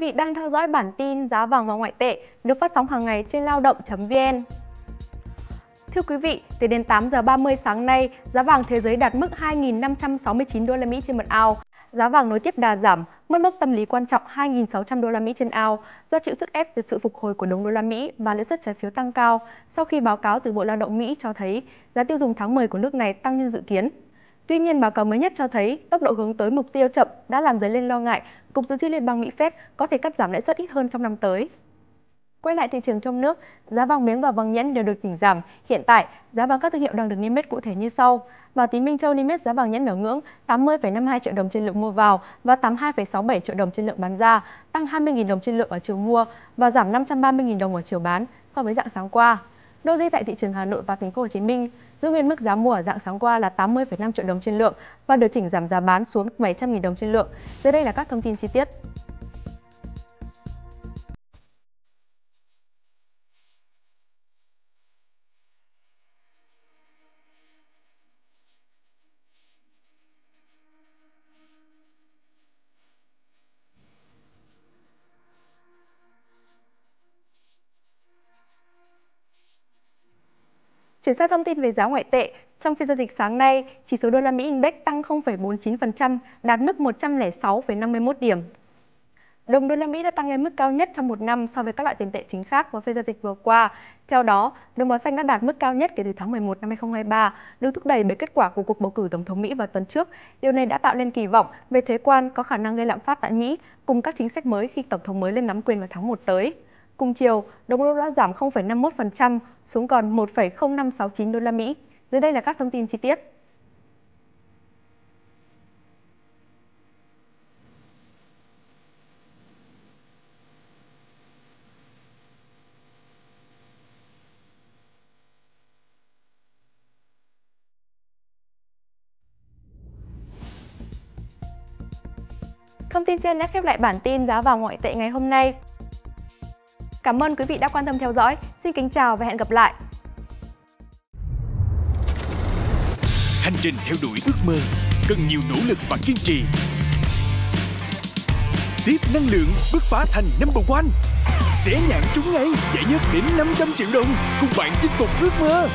vị đang theo dõi bản tin giá vàng và ngoại tệ được phát sóng hàng ngày trên lao động.vn. Thưa quý vị, từ đến 8 giờ 30 sáng nay, giá vàng thế giới đạt mức 2.569 đô la Mỹ trên một ao. Giá vàng nối tiếp đà giảm, mất mốc tâm lý quan trọng 2.600 đô la Mỹ trên ao do chịu sức ép từ sự phục hồi của đồng đô la Mỹ và lãi suất trái phiếu tăng cao sau khi báo cáo từ Bộ Lao động Mỹ cho thấy giá tiêu dùng tháng 10 của nước này tăng như dự kiến. Tuy nhiên, báo cáo mới nhất cho thấy tốc độ hướng tới mục tiêu chậm đã làm dấy lên lo ngại Cục Dự trữ Liên bang Mỹ Fed có thể cắt giảm lãi suất ít hơn trong năm tới. Quay lại thị trường trong nước, giá vàng miếng và vàng nhẫn đều được chỉnh giảm. Hiện tại, giá vàng các thương hiệu đang được niêm yết cụ thể như sau. Và tín Minh Châu niêm yết giá vàng nhẫn ở ngưỡng 80,52 triệu đồng trên lượng mua vào và 82,67 triệu đồng trên lượng bán ra, tăng 20.000 đồng trên lượng ở chiều mua và giảm 530.000 đồng ở chiều bán so với dạng sáng qua. Doji tại thị trường Hà Nội và Thành phố Hồ Chí Minh giữ nguyên mức giá mua ở dạng sáng qua là 80,5 triệu đồng trên lượng và điều chỉnh giảm giá bán xuống 700.000 đồng trên lượng. Dưới đây là các thông tin chi tiết. Chuyển sang thông tin về giá ngoại tệ, trong phiên giao dịch sáng nay, chỉ số đô la Mỹ Index tăng 0,49%, đạt mức 106,51 điểm. Đồng đô la Mỹ đã tăng lên mức cao nhất trong một năm so với các loại tiền tệ chính khác vào phiên giao dịch vừa qua. Theo đó, đồng màu xanh đã đạt mức cao nhất kể từ tháng 11 năm 2023, được thúc đẩy bởi kết quả của cuộc bầu cử tổng thống Mỹ vào tuần trước. Điều này đã tạo nên kỳ vọng về thuế quan có khả năng gây lạm phát tại Mỹ cùng các chính sách mới khi tổng thống mới lên nắm quyền vào tháng 1 tới. Cùng chiều, đồng đô la giảm 0,51% xuống còn 1,0569 đô la Mỹ. Dưới đây là các thông tin chi tiết. Thông tin trên đã khép lại bản tin giá vàng ngoại tệ ngày hôm nay. Cảm ơn quý vị đã quan tâm theo dõi. Xin kính chào và hẹn gặp lại. Hành trình theo đuổi ước mơ, cần nhiều nỗ lực và kiên trì. Tiếp năng lượng bứt phá thành number one. Xé nhãn trúng ngay, giải nhất đến 500 triệu đồng cùng bạn chinh phục ước mơ.